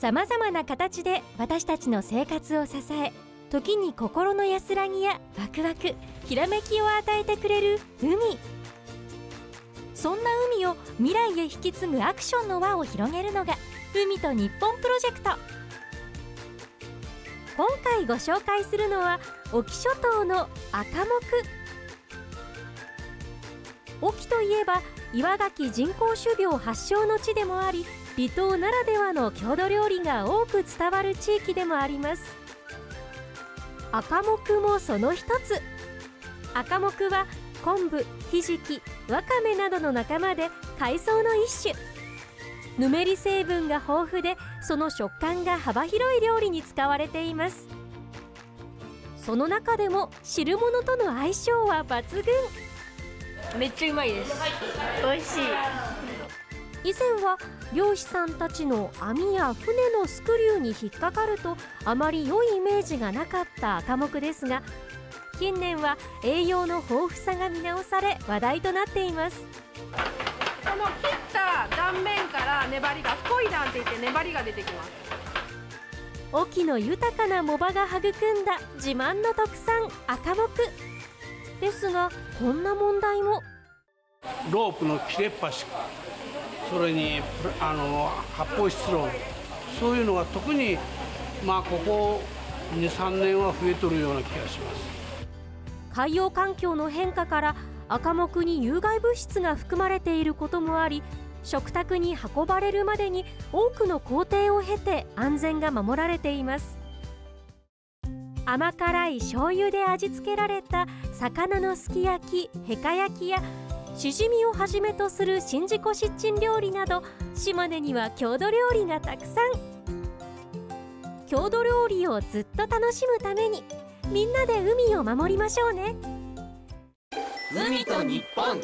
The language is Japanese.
さまざまな形で私たちの生活を支え時に心の安らぎやワクワクきらめきを与えてくれる海。そんな海を未来へ引き継ぐアクションの輪を広げるのが海と日本プロジェクト。今回ご紹介するのは沖諸島の赤木沖といえば岩牡蠣人工種苗発祥の地でもあり離島ならではの郷土料理が多く伝わる地域でもあります。赤木もその一つ。赤木は昆布ひじきわかめなどの仲間で海藻の一種。ぬめり成分が豊富でその食感が幅広い料理に使われています。その中でも汁物との相性は抜群。めっちゃうまいです。美味しい。以前は漁師さんたちの網や船のスクリューに引っかかるとあまり良いイメージがなかった赤目ですが近年は栄養の豊富さが見直され話題となっています。この切った断面から粘りが太い断っていって粘りが出てきます。沖の豊かな藻場が育んだ自慢の特産赤目ですがこんな問題も。ロープの切れっ端それにあの発泡スチロールそういうのが特にまあここ23年は増えとるような気がします。海洋環境の変化から赤目に有害物質が含まれていることもあり食卓に運ばれるまでに多くの工程を経て安全が守られています。甘辛い醤油で味付けられた魚のすき焼きへか焼きやしじみをはじめとする宍道湖湿鎮料理など島根には郷土料理がたくさん。郷土料理をずっと楽しむためにみんなで海を守りましょうね。海と日本。